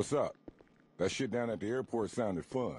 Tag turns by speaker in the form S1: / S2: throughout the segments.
S1: What's up? That shit down at the airport sounded fun.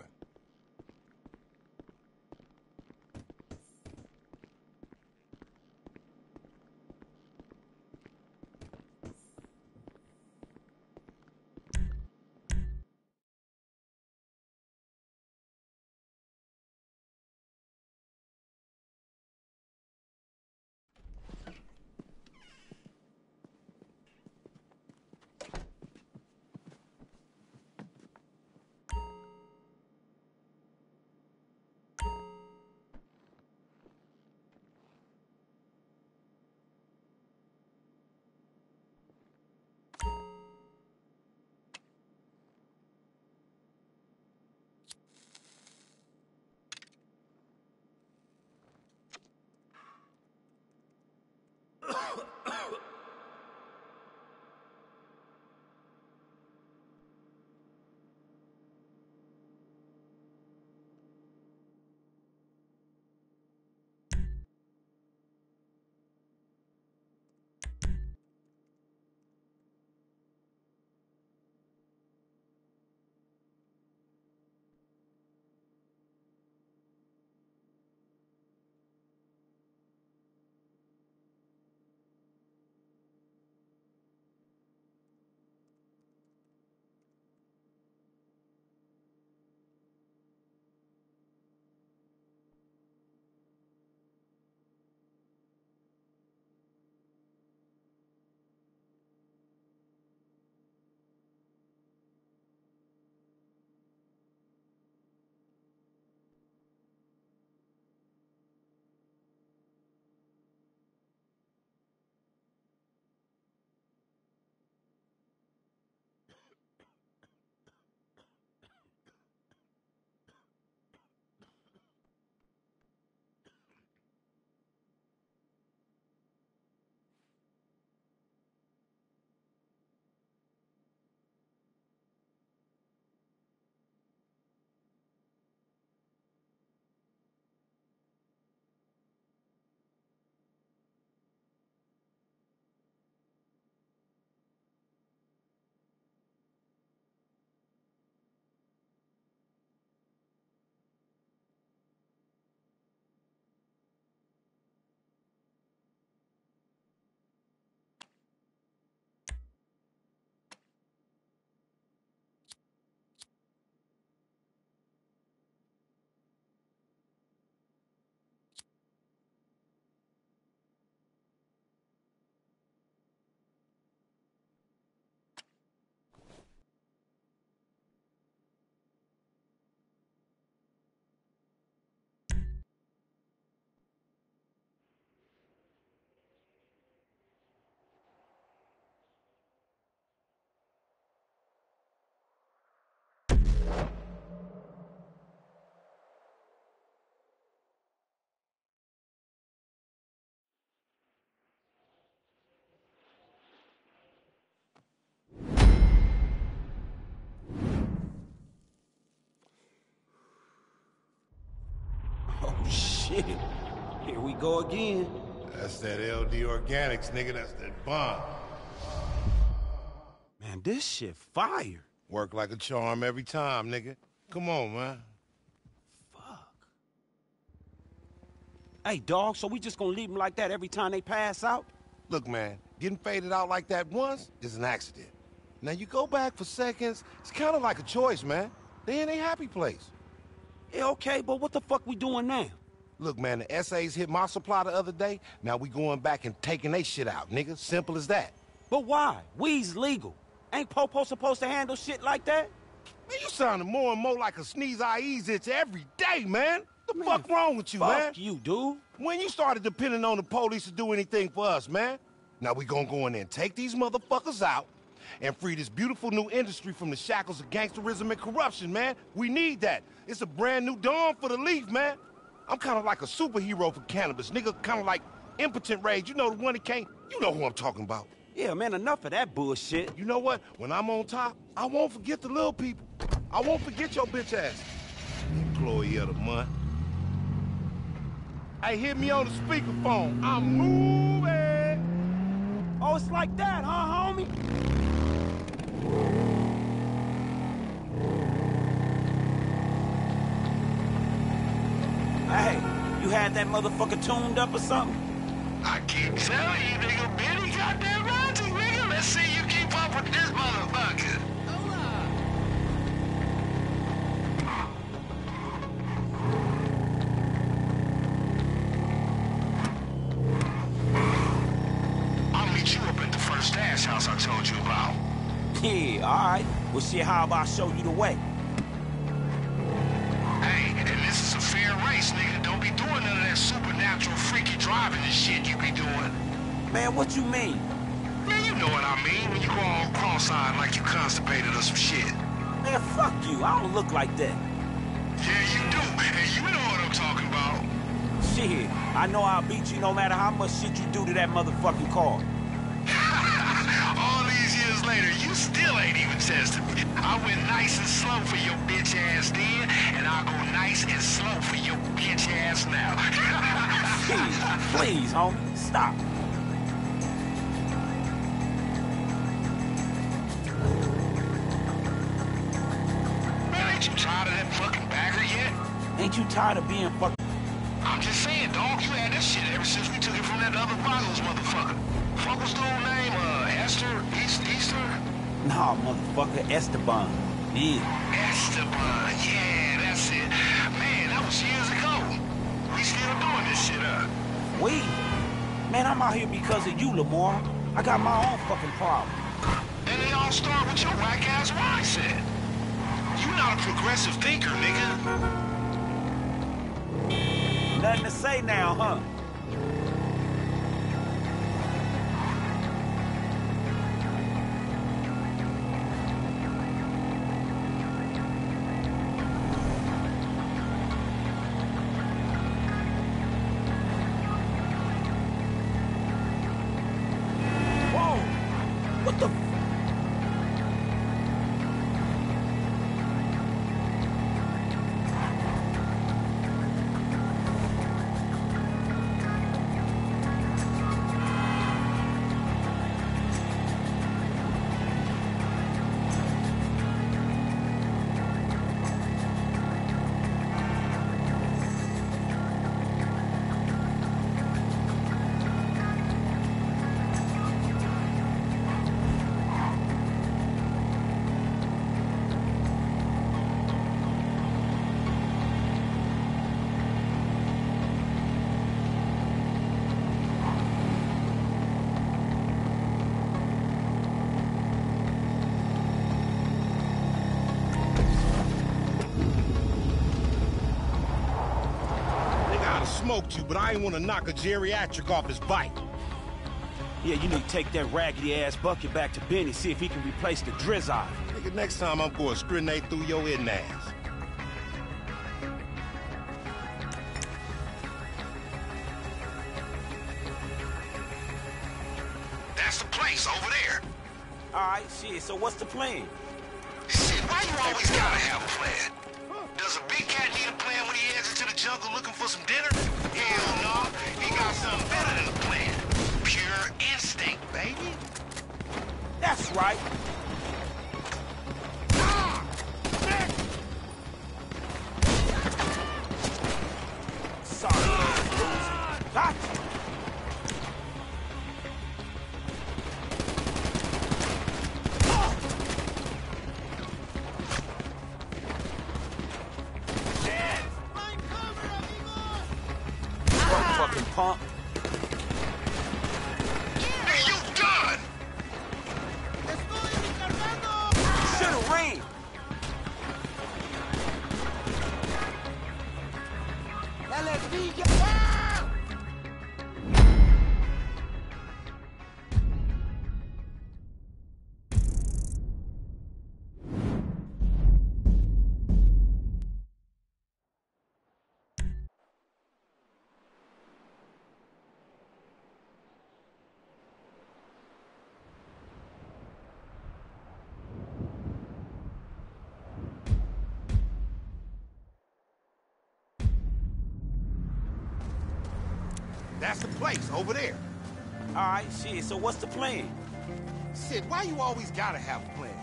S2: Shit. Here we go again.
S3: That's that LD Organics, nigga. That's that bomb.
S2: Man, this shit fire.
S3: Work like a charm every time, nigga. Come on, man.
S2: Fuck. Hey, dog, so we just gonna leave them like that every time they pass out?
S3: Look, man, getting faded out like that once is an accident. Now, you go back for seconds, it's kind of like a choice, man. They in a happy place.
S2: Yeah, okay, but what the fuck we doing now?
S3: Look, man, the essays hit my supply the other day. Now we going back and taking they shit out, nigga. Simple as that.
S2: But why? Weed's legal. Ain't Popo supposed to handle shit like that?
S3: Man, you sounding more and more like a sneeze eye itch every day, man. The
S2: Man,
S3: fuck wrong with you,
S2: Fuck
S3: man?
S2: you, dude.
S3: When you started depending on the police to do anything for us, man? Now we gonna go in there and take these motherfuckers out and free this beautiful new industry from the shackles of gangsterism and corruption, man. We need that. It's a brand new dawn for the leaf, man. I'm kind of like a superhero for cannabis, nigga. Kind of like impotent rage. You know the one that can't. You know who I'm talking about.
S2: Yeah, man, enough of that bullshit.
S3: You know what? When I'm on top, I won't forget the little people. I won't forget your bitch ass. Employee of the month. Hey, hit me on the speakerphone. I'm moving.
S2: Oh, it's like that, huh, homie? Had that motherfucker tuned up or something?
S4: I keep telling you, nigga, Benny got that magic, nigga. Let's see you keep up with this motherfucker. I'll meet you up at the first stash house I told you about.
S2: Yeah, alright. Well, shit, how about I show you the way?
S4: Driving shit you be doing.
S2: Man, what you mean?
S4: Man, you know what I mean when you go all cross-eyed like you constipated or some shit.
S2: Man, fuck you. I don't look like that.
S4: Yeah, you do. And you know what I'm talking about.
S2: Shit, I know I'll beat you no matter how much shit you do to that motherfucking car.
S4: all these years later, you still ain't even tested me. I went nice and slow for your bitch ass then, and I'll go nice and slow for your bitch ass now.
S2: Please, please, homie, stop.
S4: Man, ain't you tired of that fucking bagger yet?
S2: Ain't you tired of being fucking...
S4: I'm just saying, dog, you had this shit ever since we took it from that other Bottles motherfucker. Fuck was the old name? Uh, Esther? East, Easter?
S2: Nah, motherfucker, Esteban. Yeah.
S4: Esteban, yeah, that's it. Man, that was years ago. We still doing this shit, uh.
S2: We? Man, I'm out here because of you, Lamar. I got my own fucking problem.
S4: And they all start with your whack-ass mindset. You not a progressive thinker, nigga.
S2: Nothing to say now, huh?
S3: I'd have smoked you, but I ain't want to knock a geriatric off his bike.
S2: Yeah, you need to take that raggedy-ass bucket back to Benny, see if he can replace the drizzy.
S3: Nigga, next time I'm going to grenade through your hidden ass.
S4: That's the place over there.
S2: Alright, shit, so what's the plan?
S4: Shit, why you always gotta have a plan? Big cat need a plan when he heads into the jungle looking for some dinner? Hell no. He got something better than a plan. Pure instinct, baby.
S2: That's right.
S3: That's the place, over there.
S2: Alright, shit, so what's the plan?
S3: Shit, why you always gotta have a plan?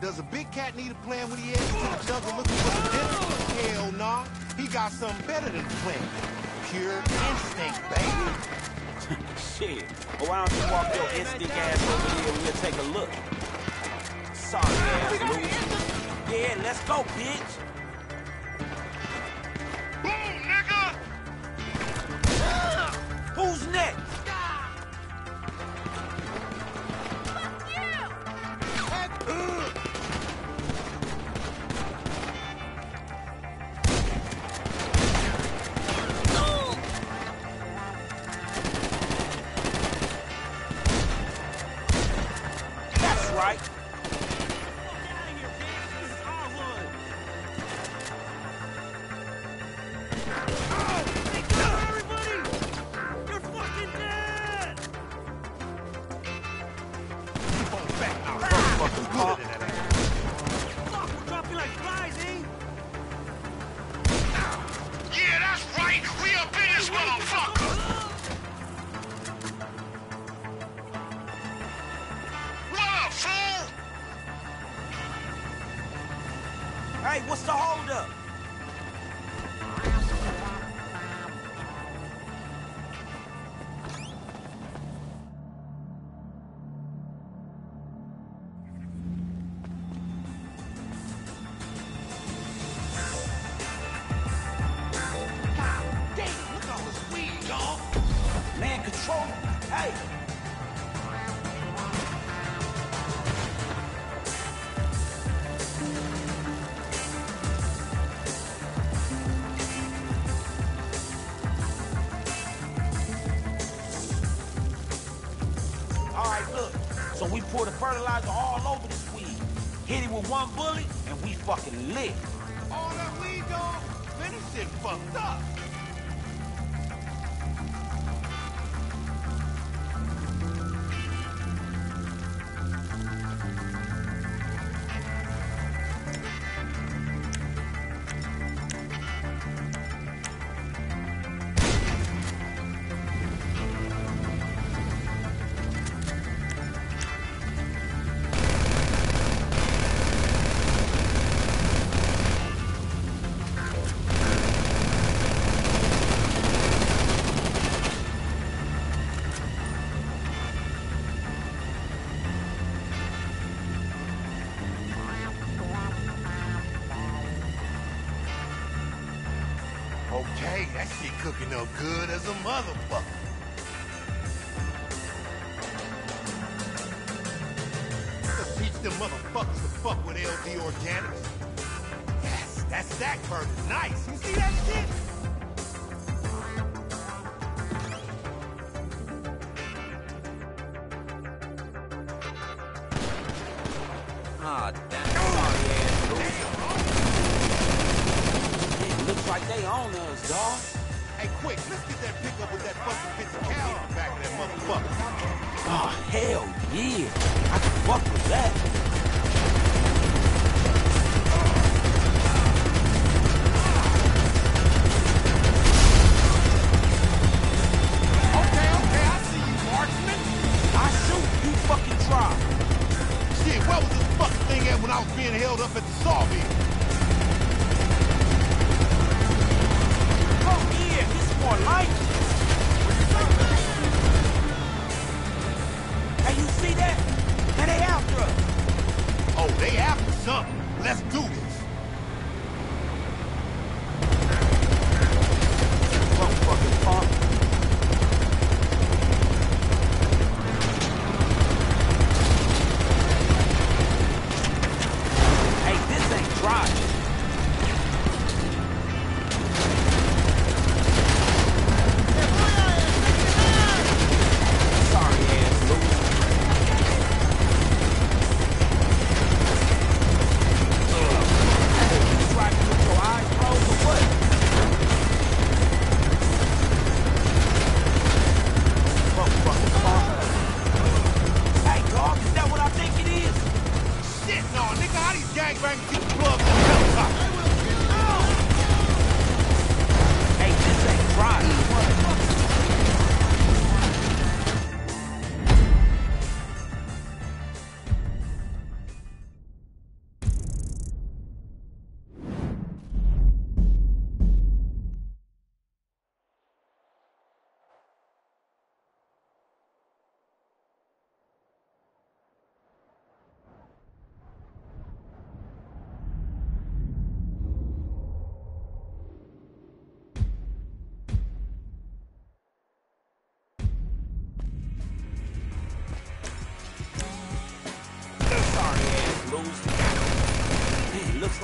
S3: Does a big cat need a plan when he heads into the jungle looking for some dinner? Hell nah. He got something better than a plan. pure instinct, baby.
S2: Shit. Well, why don't you walk your instinct ass over here and we'll take a look? Sorry, ass. Yeah, let's go, bitch.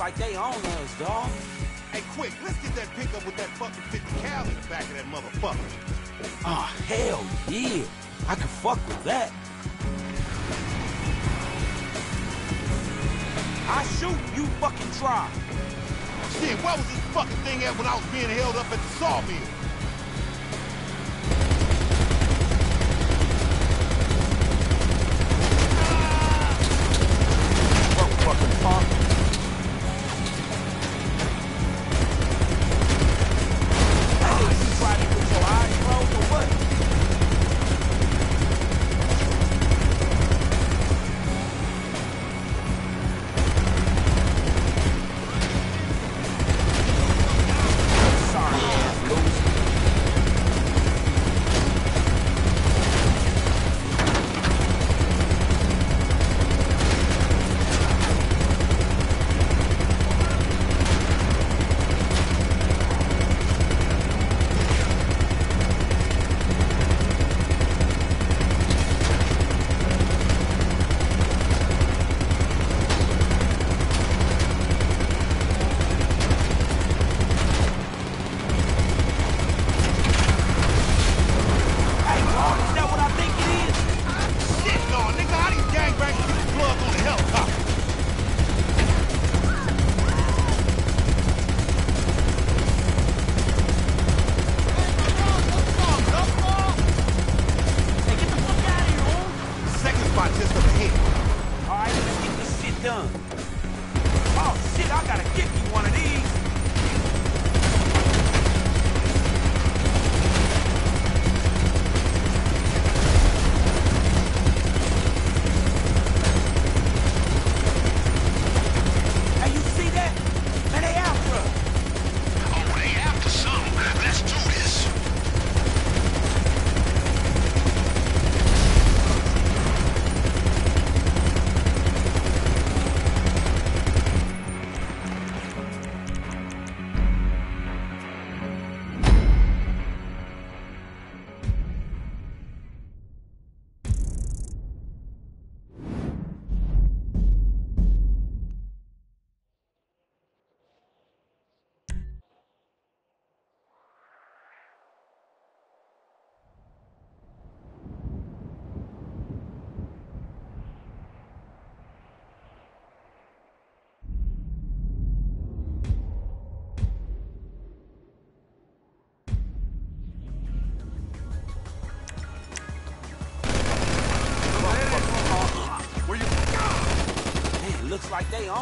S2: Like they own us, dog.
S3: Hey, quick, let's get that pickup with that fucking 50 cal in the back of that motherfucker.
S2: Oh, hell yeah. I can fuck with that. I shoot, you fucking try.
S3: Shit, where was this fucking thing at when I was being held up at the sawmill?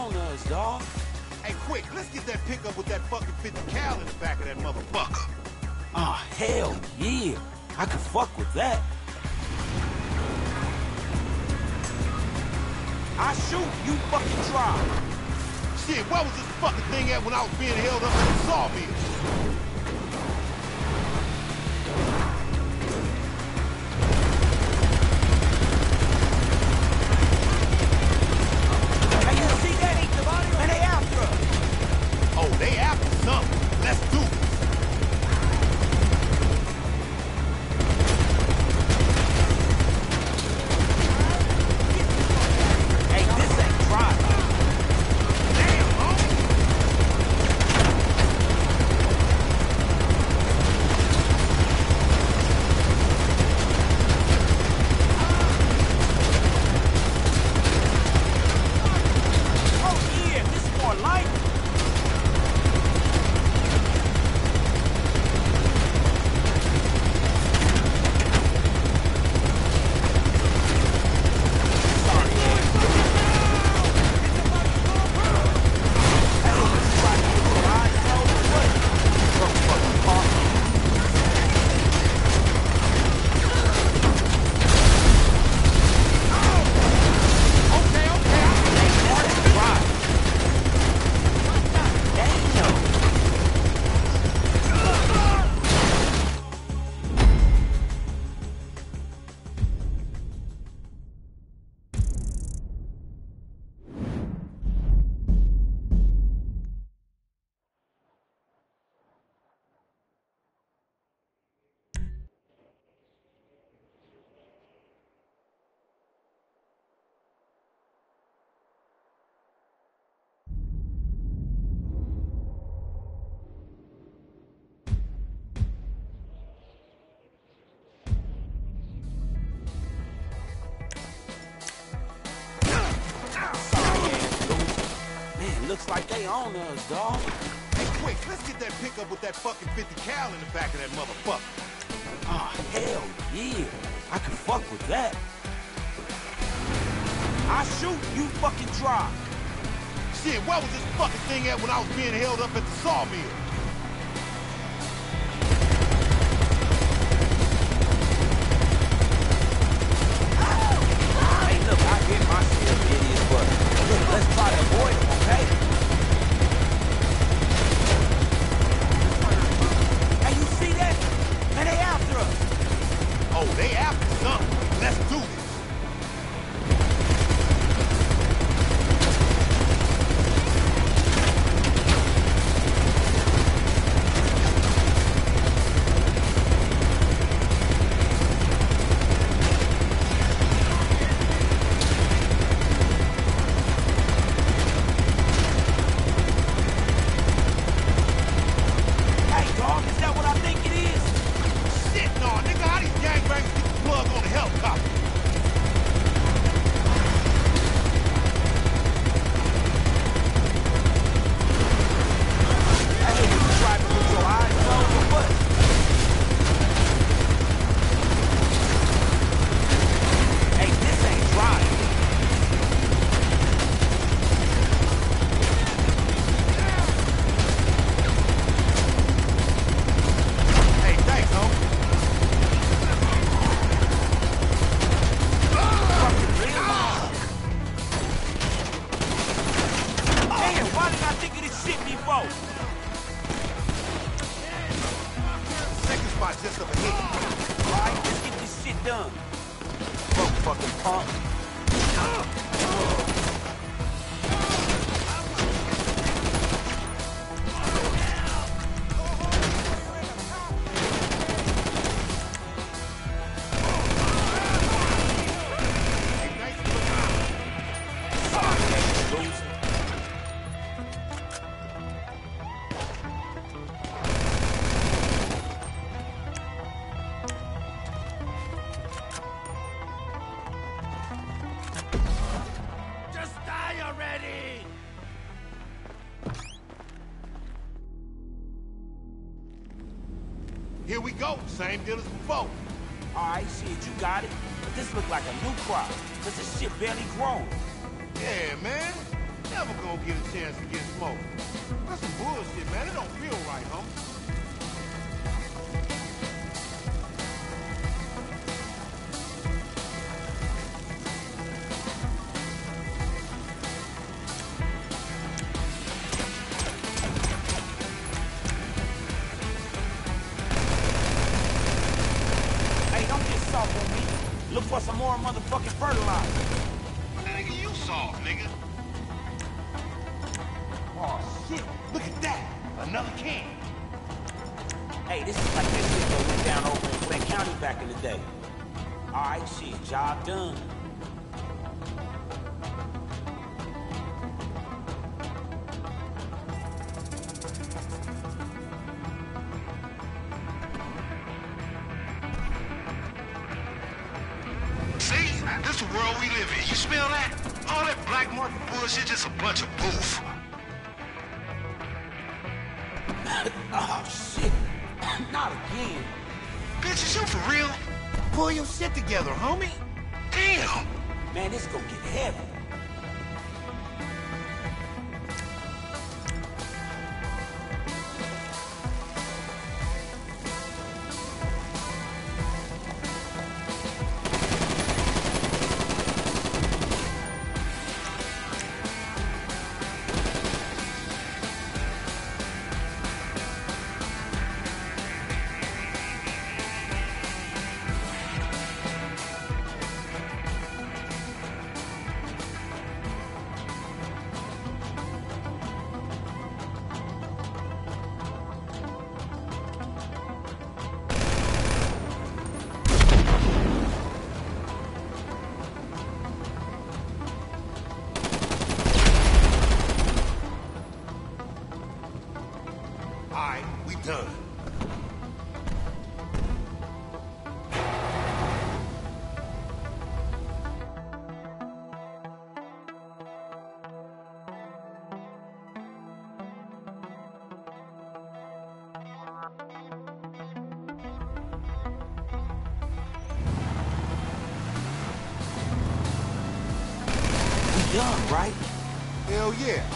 S2: Own us, dawg.
S3: Hey, quick, let's get that pickup with that fucking 50 cal in the back of that motherfucker.
S2: Oh, hell yeah. I can fuck with that. I shoot, you fucking try.
S3: Shit, where was this fucking thing at when I was being held up at the sawmill?
S2: Like they own us, dog.
S3: Hey, quick, let's get that pickup with that fucking 50 cal in the back of that motherfucker.
S2: Oh, hell yeah. I can fuck with that. I shoot, you fucking drive.
S3: Shit, where was this fucking thing at when I was being held up at the sawmill? Just up ahead.
S2: Alright, let's get this shit done. Fuck fucking punk.
S3: Ah! Same deal as before.
S2: Alright, shit, you got it. But this look like a new crop, soft on me. Look for some more motherfucking fertilizer.
S3: Nigga, you soft, nigga. Oh, shit. Look at that. Another can.
S2: Hey, this is like that shit that went down over in Flint County back in the day. Alright, shit, job done.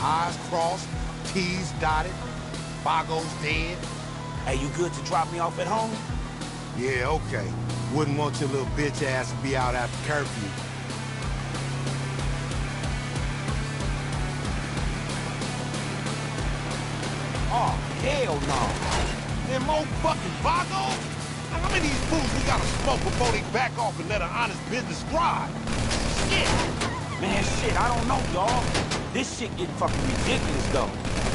S4: I's
S3: crossed, T's dotted, Vago's dead.
S2: Hey, you good to drop me off at home?
S3: Yeah, okay. Wouldn't want your little bitch ass to be out after curfew.
S2: Oh, hell no.
S3: Them more fucking Vagos? How many of these fools we gotta smoke before they back off and let an honest business thrive? Shit!
S2: Shit, I don't know, y'all. This shit getting fucking ridiculous, though.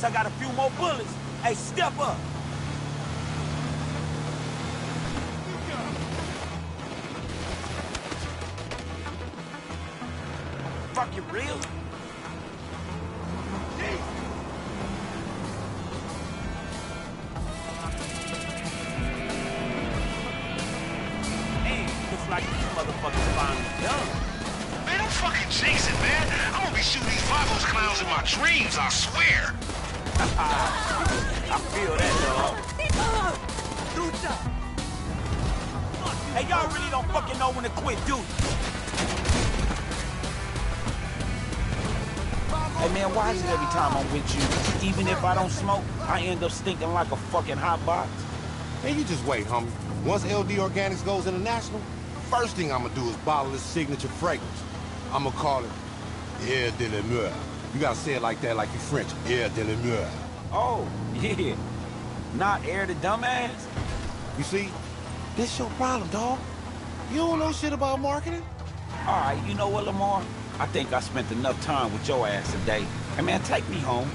S2: Guess I got a few more bullets. Hey, step up. Hey, y'all really don't fucking know when to quit, you? Hey, man, why is it every time I'm with you, even if I don't smoke, I end up stinking like a fucking hot box?
S3: Hey, you just wait, homie. Once LD Organics goes international, first thing I'm gonna do is bottle this signature fragrance. I'm gonna call it Air de la Mure. You gotta say it like that, like you French. Air de la Mure.
S2: Oh, yeah. Not air the dumbass?
S3: You see? This your problem, dog. You don't know shit about marketing?
S2: All right, you know what, Lamar? I think I spent enough time with your ass today. Hey, man, take me home.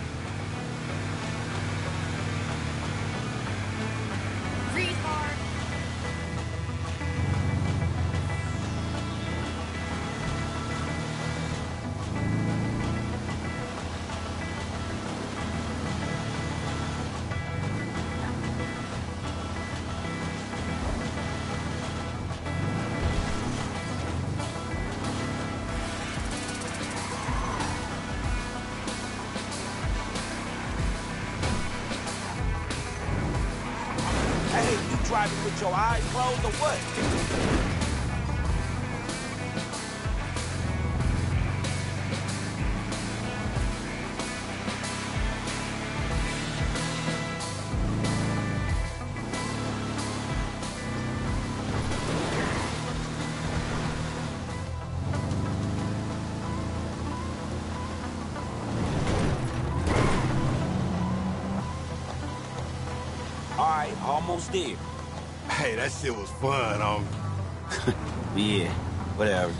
S2: Almost there.
S3: Hey, that shit was fun, homie.
S2: Yeah, whatever.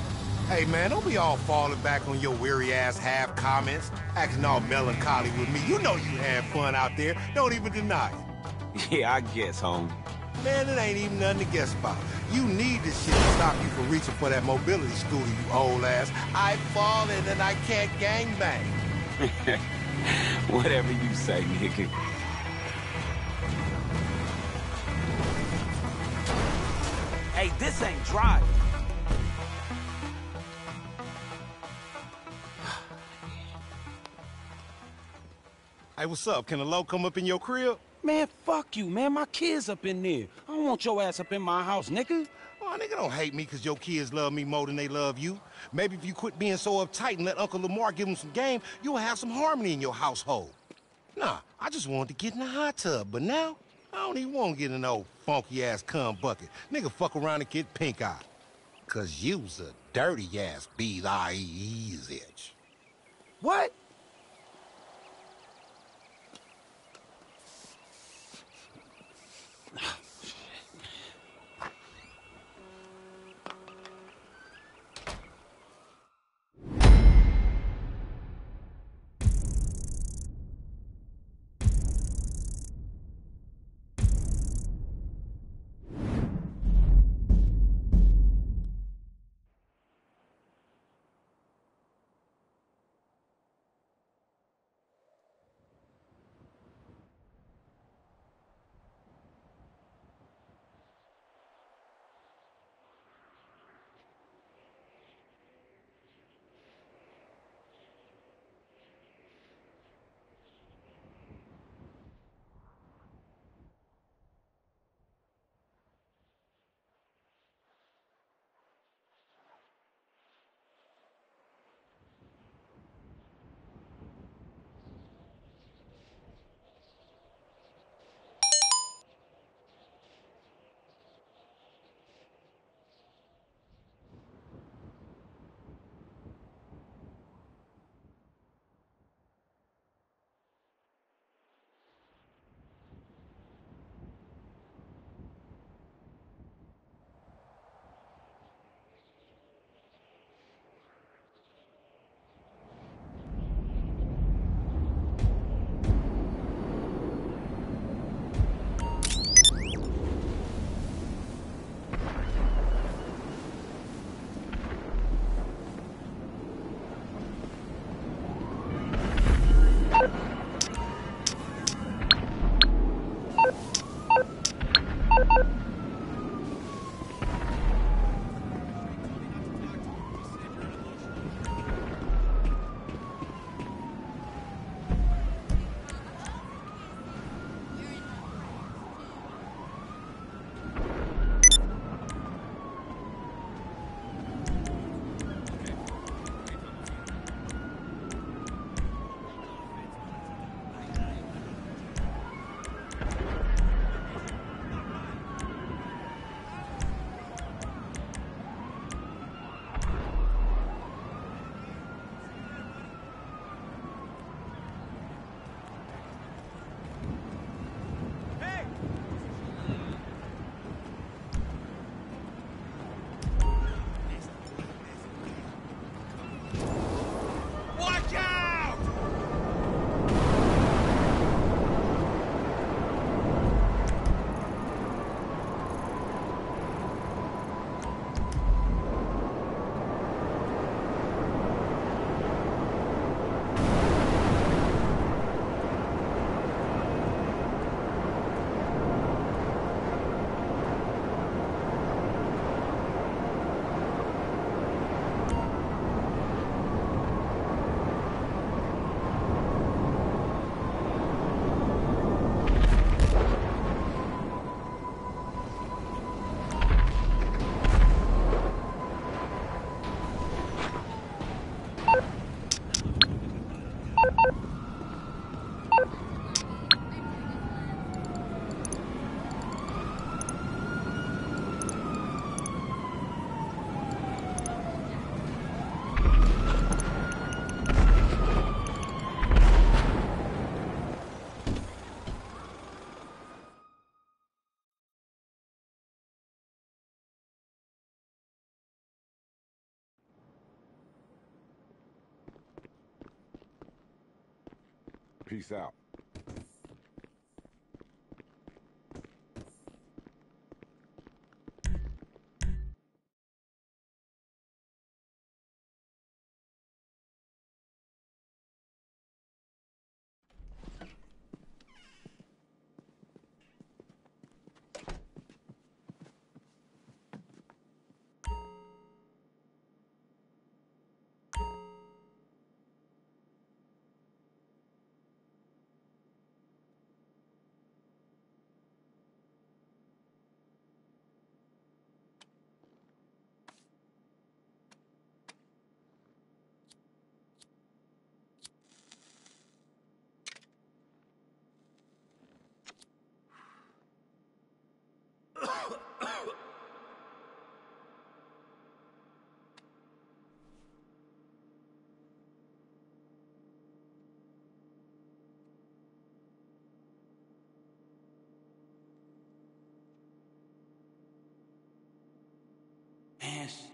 S3: Hey, man, don't be all falling back on your weary-ass half comments, acting all melancholy with me. You know you had fun out there. Don't even deny it.
S2: Yeah, I guess, homie.
S3: Man, it ain't even nothing to guess about. You need this shit to stop you from reaching for that mobility scooter, you old ass. I fallen and I can't gangbang.
S2: Whatever you say, nigga. This ain't driving.
S3: Hey, what's up? Can a low come up in your crib?
S2: Man, fuck you, man. My kids up in there. I don't want your ass up in my house, nigga.
S3: Oh, nigga, don't hate me because your kids love me more than they love you. Maybe if you quit being so uptight and let Uncle Lamar give them some game, you'll have some harmony in your household. Nah, I just wanted to get in the hot tub, but now I don't even want to get an old funky-ass cum bucket. Nigga, fuck around and get pink eye. Cause you's a dirty-ass B-I-E-E itch.
S2: What?
S1: Peace out.
S2: Man,